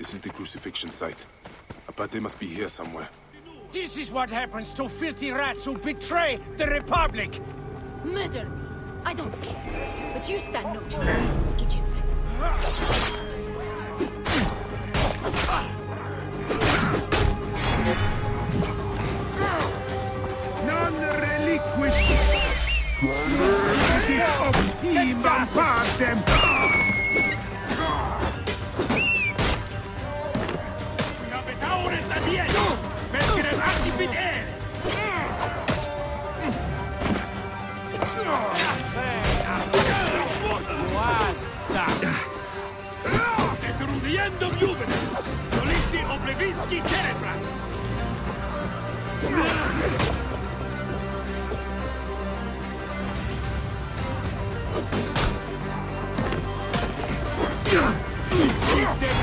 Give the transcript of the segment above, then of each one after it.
This is the crucifixion site. Abate must be here somewhere. This is what happens to filthy rats who betray the Republic! Murder me. I don't care. But you stand no chance against Egypt. Non reliquis! Optimam partem! Etrudiendum juvenes! Solisti oblevisci cerebras! Finis,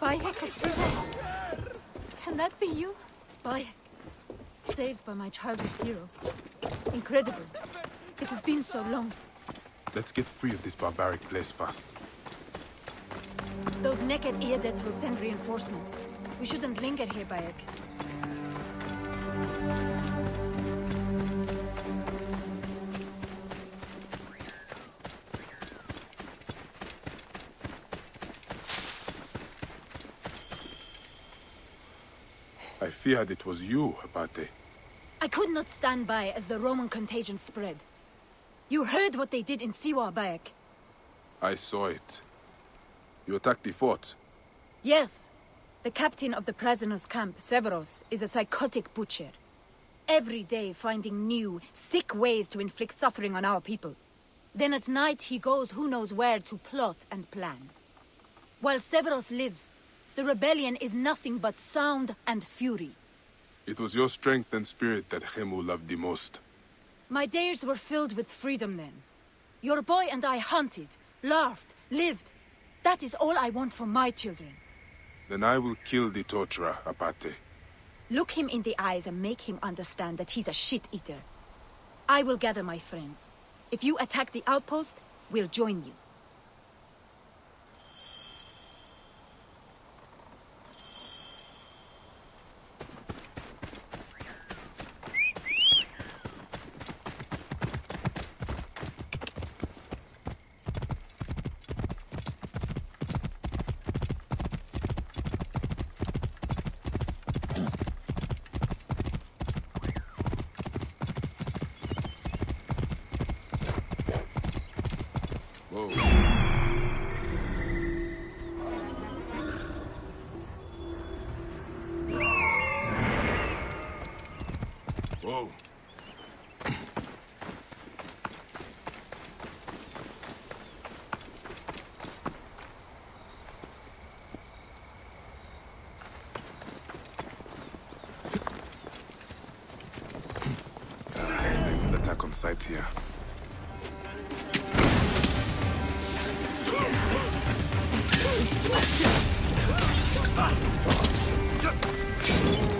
Bayek? Can that be you? Bayek. Saved by my childhood hero. Incredible. It has been so long. Let's get free of this barbaric place fast. Those naked Eadets will send reinforcements. We shouldn't linger here, Bayek. I feared it was you, Abate. I could not stand by as the Roman contagion spread. You heard what they did in Siwa, Bayek. I saw it. You attacked the fort. Yes. The captain of the prisoners' camp, Severos, is a psychotic butcher. Every day finding new, sick ways to inflict suffering on our people. Then at night he goes who knows where to plot and plan. While Severos lives, the rebellion is nothing but sound and fury. It was your strength and spirit that Khemu loved the most. My days were filled with freedom then. Your boy and I hunted, laughed, lived. That is all I want for my children. Then I will kill the torturer, Apate. Look him in the eyes and make him understand that he's a shit-eater. I will gather my friends. If you attack the outpost, we'll join you. Whoa. site here.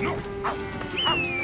No! Out! Out!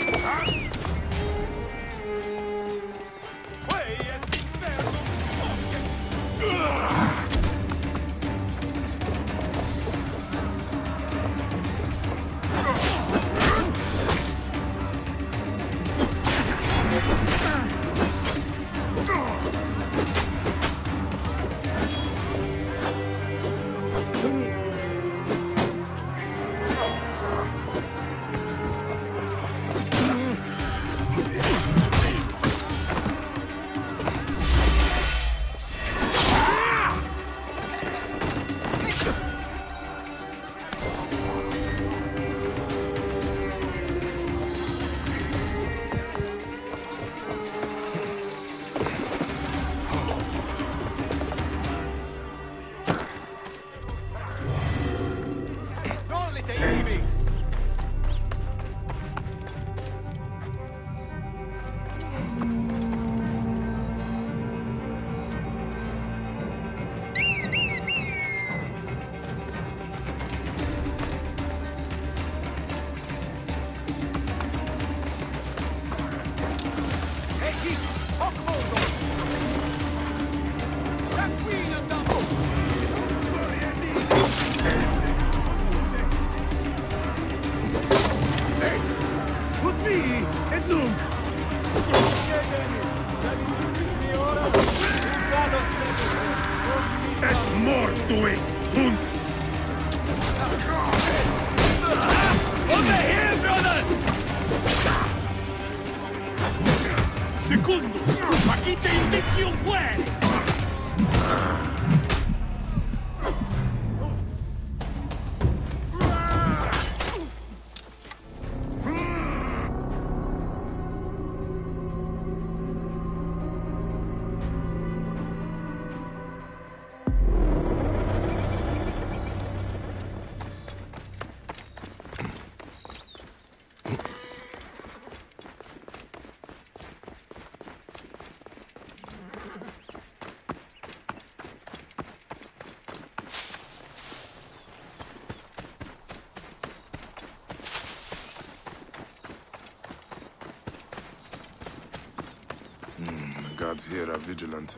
Guards here are vigilant.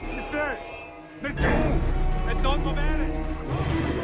Messer! Mettez! E non muovere!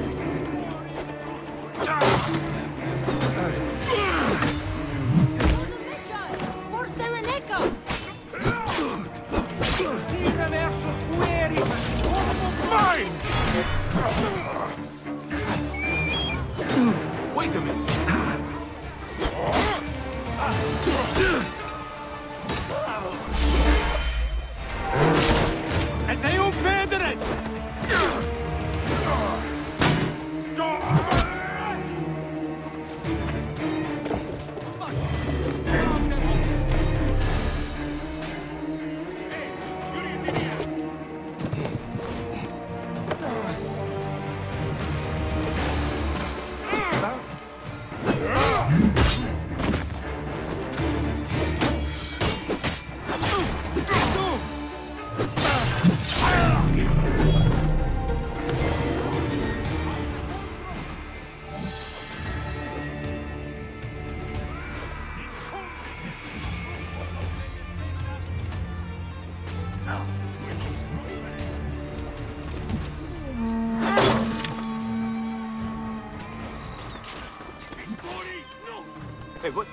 Hey, what?